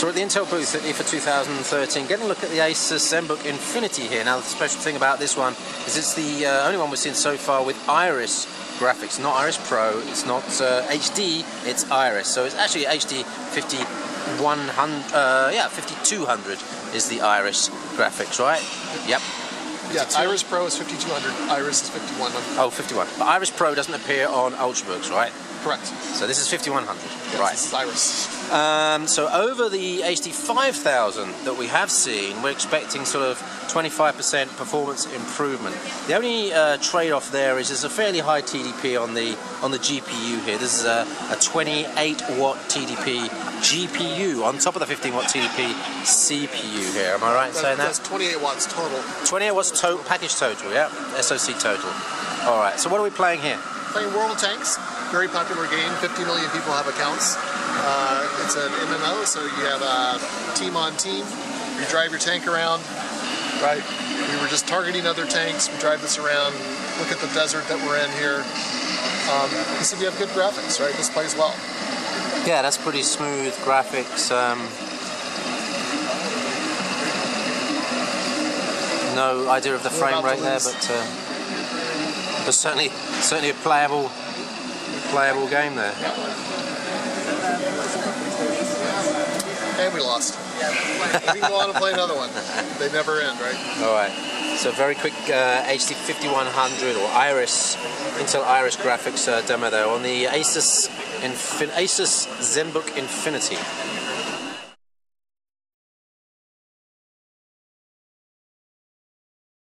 So we're at the Intel booth at IFA 2013, getting a look at the Asus ZenBook Infinity here. Now the special thing about this one is it's the uh, only one we've seen so far with Iris graphics, not Iris Pro, it's not uh, HD, it's Iris. So it's actually HD 5100, uh, yeah, 5200 is the Iris graphics, right? Yep. Yeah, Iris Pro is 5200, Iris is 5100. Oh, 51. But Iris Pro doesn't appear on Ultrabooks, right? Correct. So this is 5100. Yes, right. This is Iris. Um, so over the HD 5000 that we have seen, we're expecting sort of 25% performance improvement. The only uh, trade-off there is there's a fairly high TDP on the on the GPU here. This is a, a 28 watt TDP GPU on top of the 15 watt TDP CPU here. Am I right in saying that? That's 28 watts total. 28 watts total package total, yeah, SoC total. All right. So what are we playing here? Playing World of Tanks, very popular game. 50 million people have accounts. Uh, it's an MMO, so you have a team on team. You drive your tank around, right? We were just targeting other tanks. We drive this around, look at the desert that we're in here. Um, you see we have good graphics, right? This plays well. Yeah, that's pretty smooth graphics. Um, no idea of the frame rate there, but uh, but certainly certainly a playable playable game there. And we lost. we can go on and play another one. They never end, right? All right. So very quick uh, HD 5100 or Iris Intel Iris graphics uh, demo there on the Asus Infin Asus ZenBook Infinity.